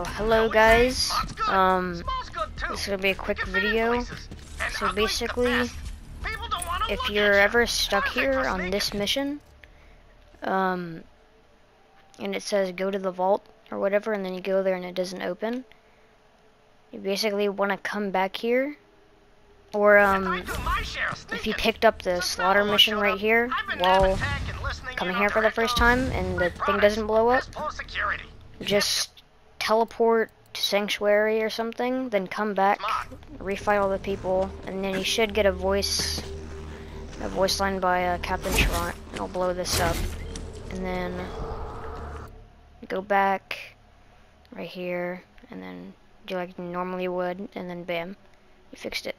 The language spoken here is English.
So, hello guys. Um, this is gonna be a quick video. So basically, if you're ever stuck here on this mission, um, and it says go to the vault or whatever, and then you go there and it doesn't open, you basically want to come back here. Or, um, if you picked up the slaughter mission right here while coming here for the first time and the thing doesn't blow up, just teleport to Sanctuary or something, then come back, refight all the people, and then you should get a voice, a voice line by uh, Captain Traunt. I'll blow this up, and then go back right here, and then do like you normally would, and then bam, you fixed it.